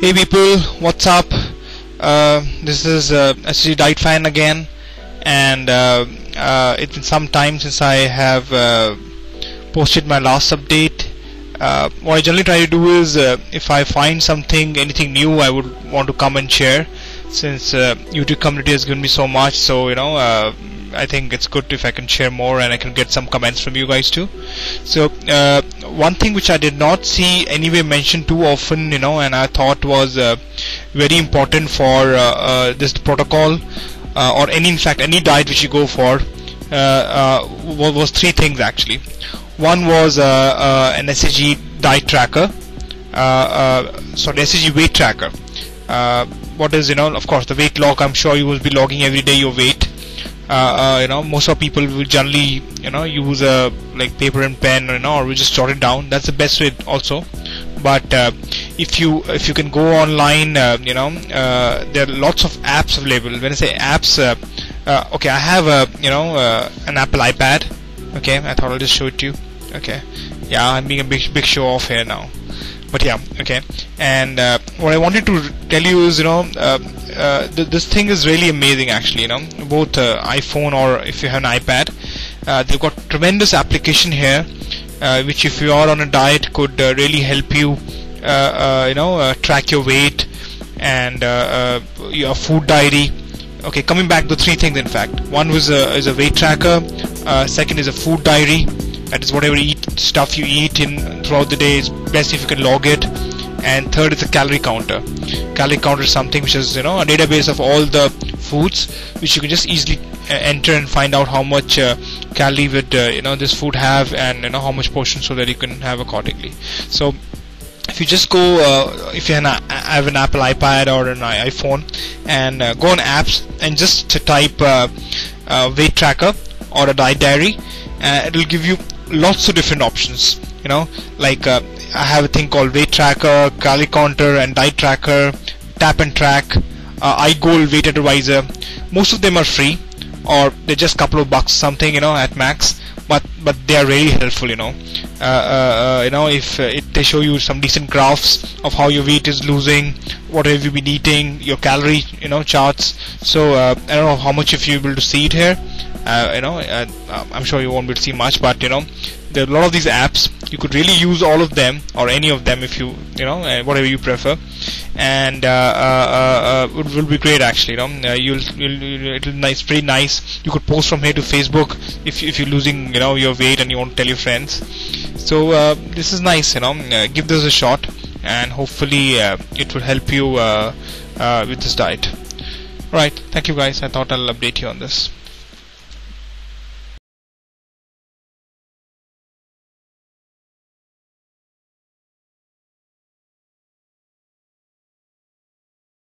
Hey people, what's up? Uh, this is uh, HCG Diet Fan again, and uh, uh, it's been some time since I have uh, posted my last update. Uh, what I generally try to do is, uh, if I find something, anything new, I would want to come and share. Since YouTube community has given me so much, so you know, I think it's good if I can share more and I can get some comments from you guys too. So one thing which I did not see anyway mentioned too often, you know, and I thought was uh, very important for uh, uh, this protocol or any, in fact, any diet which you go for was three things actually. One was an HCG diet tracker, uh, uh, sorry, HCG weight tracker. Uh, what is you know, of course, the weight log. I'm sure you will be logging every day your weight you know most of people will generally you know use a like paper and pen you know or we just jot it down. That's the best way also. But uh, if you if you can go online uh, you know uh, there are lots of apps available. When I say apps uh, uh, okay I have a you know uh, an Apple iPad. Okay I thought I'll just show it to you. Okay. Yeah I'm being a big big show off here now but yeah okay. And uh, what I wanted to tell you is you know uh, uh, th- this thing is really amazing actually you know. Both uh, iPhone or if you have an iPad uh, they've got tremendous application here uh, which if you are on a diet could really help you you know track your weight and your food diary. Okay coming back to three things in fact. One was a, is a weight tracker second is a food diary that is whatever eat stuff you eat in throughout the day is best if you can log it. And third is a calorie counter. Calorie counter is something which is you know a database of all the foods which you can just easily uh, enter and find out how much uh, calorie would uh, you know this food have and you know how much portion so that you can have accordingly. So if you just go uh, if you have an, Apple iPad or an iPhone and uh, go on apps and just type uh, uh, weight tracker or a diet diary uh, it will give you lots of different options you know like uh, I have a thing called weight tracker calorie counter and diet tracker tap and track uh, iGoal weight advisor. Most of them are free or they're just a couple of bucks something you know at max but but they are really helpful you know. Uh, uh, uh, you know if uh, it, they show you some decent graphs of how your weight is losing what have you been eating your calorie you know charts. So I don't know how much if you're able to see it here uh, you know uh, I'm sure you won't be see much but you know there are a lot of these apps. You could really use all of them or any of them if you you know uh, whatever you prefer. And uh, uh, uh, uh, it will be great actually you know. Uh, you'll, you'll, it'll nice pretty nice. You could post from here to Facebook if, if you're losing you know your weight and you want to tell your friends. So uh, this is nice you know. Uh, give this a shot and hopefully uh, it will help you uh, uh, with this diet. Alright thank you guys. I thought I'll update you on this